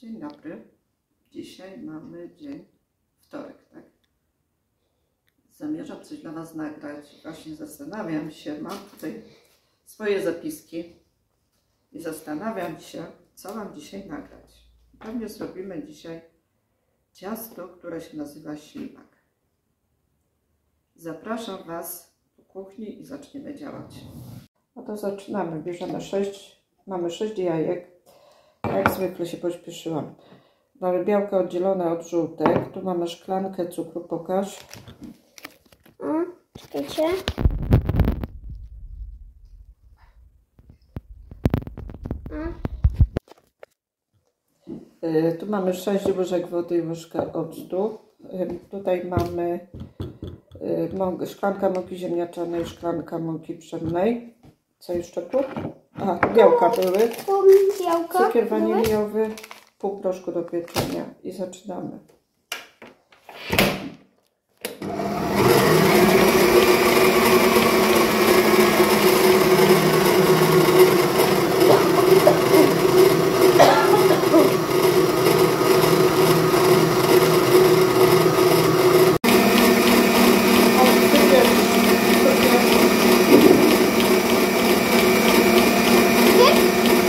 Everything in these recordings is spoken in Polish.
Dzień dobry. Dzisiaj mamy dzień wtorek, tak? Zamierzam coś dla Was nagrać. Właśnie zastanawiam się, mam tutaj swoje zapiski i zastanawiam się, co Wam dzisiaj nagrać. Pewnie zrobimy dzisiaj ciasto, które się nazywa ślimak. Zapraszam Was do kuchni i zaczniemy działać. No to zaczynamy. Bierzemy 6, mamy 6 jajek. Jak zwykle się pośpieszyłam. Mamy białka oddzielone od żółtek. Tu mamy szklankę cukru, pokaż. O, czekajcie. Y, Tu mamy 6 łyżek wody i łyżkę octu. Y, Tutaj mamy y, szklanka mąki ziemniaczanej, szklanka mąki pszennej. Co jeszcze tu? A, tu białka były. białka. Cukier waniliowy, pół proszku do pieczenia. I zaczynamy. O, cukier, cukier.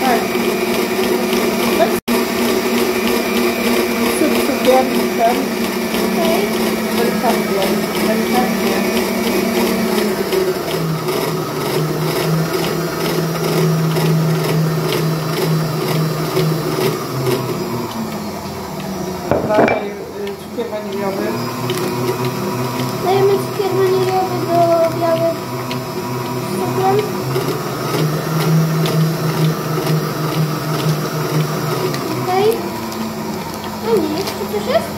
Tak. Syp cukierkiem, Okej. delikatnie, delikatnie. Dalej y, cukier waniliowy, Dajemy cukier waniliowy do białek z cukrem. Okej. No nie, jeszcze coś jest?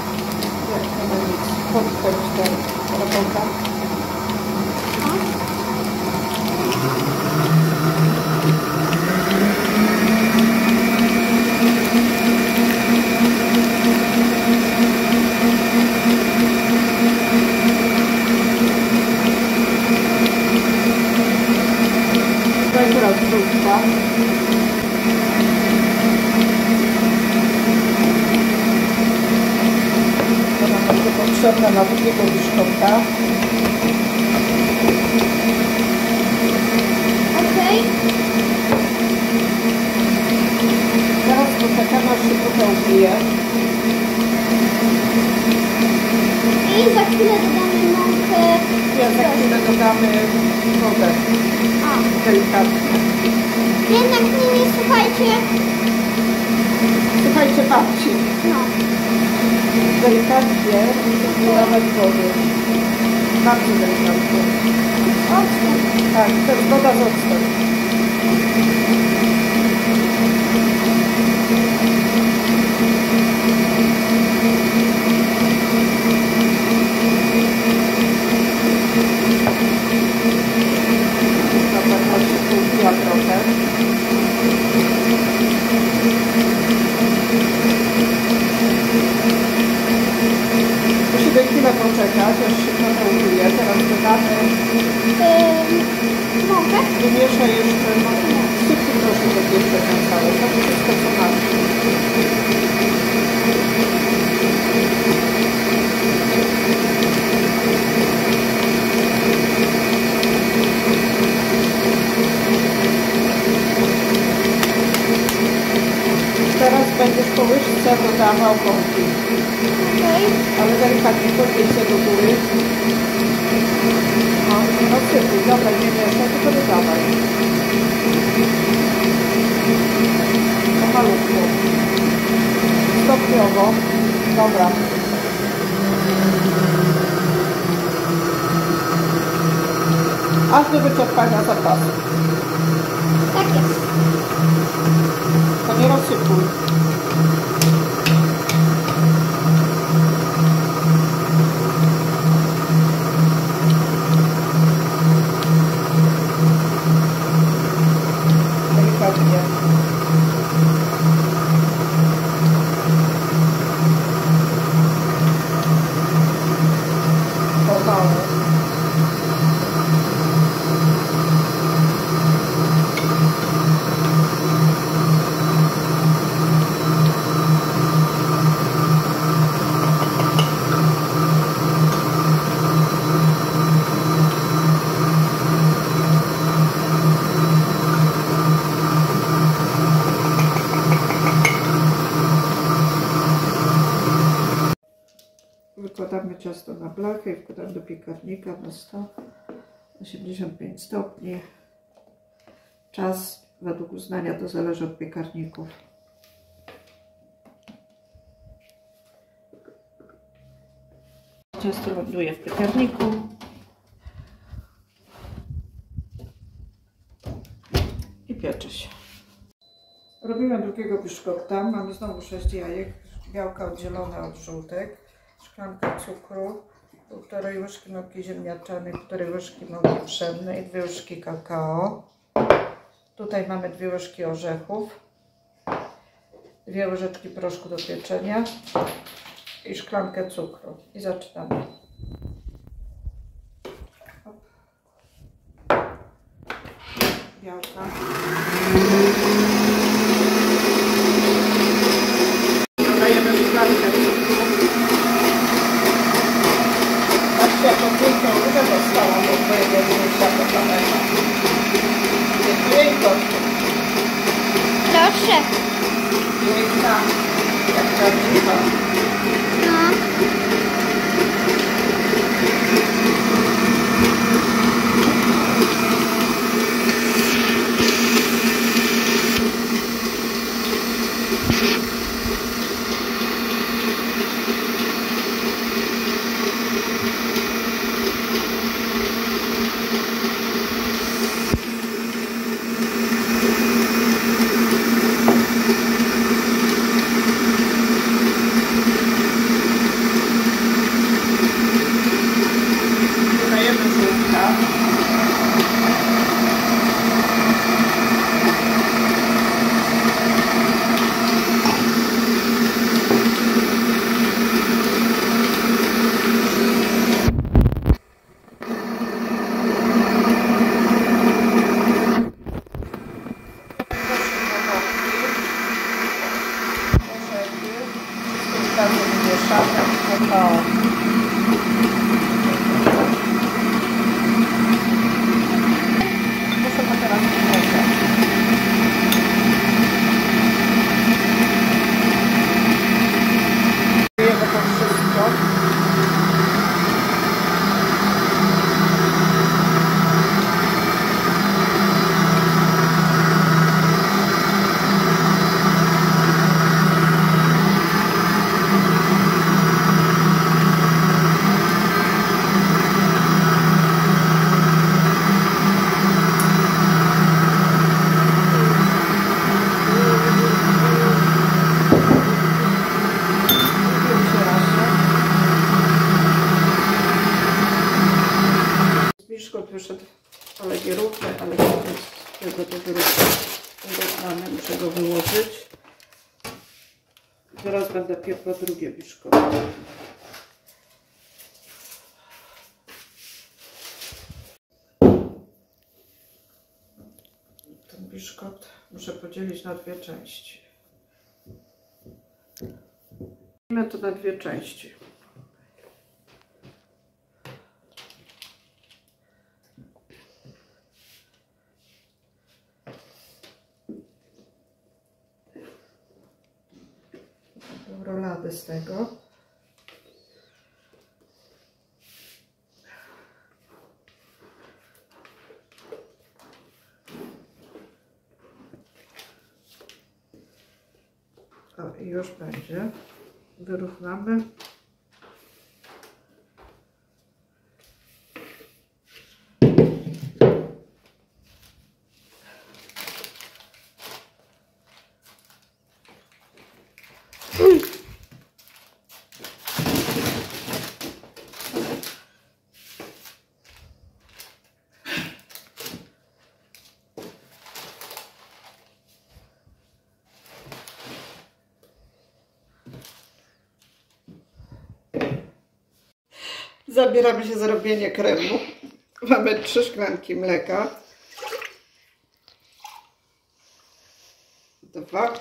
jak to ma nic, podkręć ten robota. Daj teraz żółtka. Ona będzie potrzebna na drugiego Okej. Teraz poczekamy aż się trochę ubije. I za chwilę dodamy mąkę. Ja za chwilę dodamy wodę A, delikatnie. jednak nie, nie słuchajcie. Słuchajcie babci, No. delikatnie dodawać wody. Bardzo delikatnie. Ocet. Tak, to jest woda z octem. Na pewno się półpiła trochę. Musimy chwilę poczekać, aż się trochę ubije. Teraz dodamy Ym, mąkę. Wymieszaj jeszcze, no, sypki proszę do pieczenia całe, to wszystko co masz. Teraz będziesz po łyżce dodawał mąki, Okej. ale delikatnie podnieś się do góry. No, no sypuj, dobra, nie mieszaj, tylko dodawaj. Pomalutku. Stopniowo. Dobra. Aż do wyczerpania zapasu. Tak jest. To nie rozsypuj. Delikatnie. Pomału. wkładamy ciasto na blachę i wkładamy do piekarnika na 185 stopni. Czas według uznania to zależy od piekarników. Ciasto ląduje w piekarniku. I piecze się. Robiłem drugiego biszkopta. Mamy znowu 6 jajek, białka oddzielone od żółtek, szklankę cukru, półtorej łyżki mąki ziemniaczanej, półtorej łyżki mąki pszennej, dwie łyżki kakao. Tutaj mamy dwie łyżki orzechów, dwie łyżeczki proszku do pieczenia i szklankę cukru. I zaczynamy. estaban los medios de Santa Catarina. Escuentos. Proszę. Piękna, jak prawdziwa. No. Będę piekła drugie biszkopy. Ten biszkopt muszę podzielić na dwie części. Ile to na dwie części? Rolady z tego. O, już będzie. Wyrównamy. Zabieramy się za robienie kremu. Mamy trzy szklanki mleka. Dwa.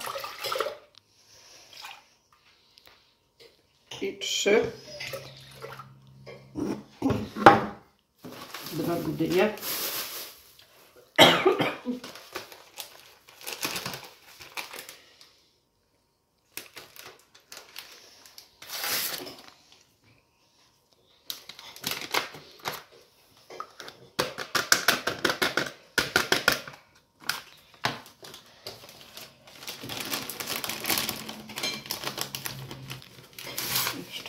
I trzy. Dwa budynie.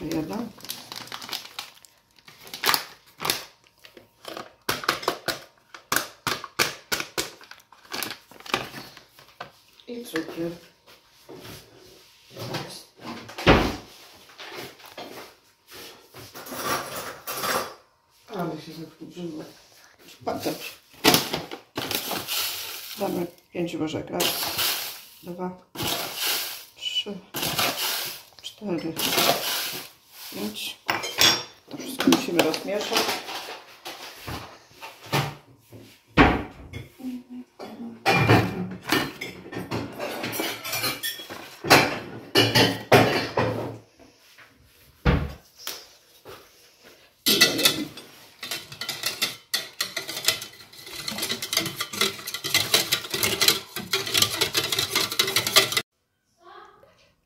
Jeszcze jeden. I cukier. Ale się zakurzyło. Spadać. Damy pięć łyżek. Raz, dwa, trzy, cztery, pięć. To wszystko musimy rozmieszać.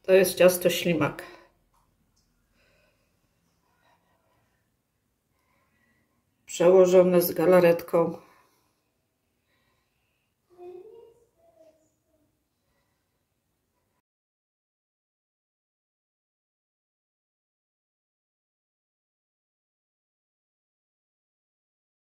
To jest ciasto ślimak. Przełożone z galaretką